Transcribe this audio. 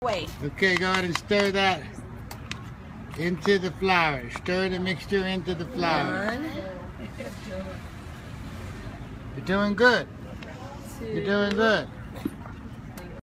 Wait. Okay, go ahead and stir that into the flour. Stir the mixture into the flour. One, You're doing good. two, You're doing good.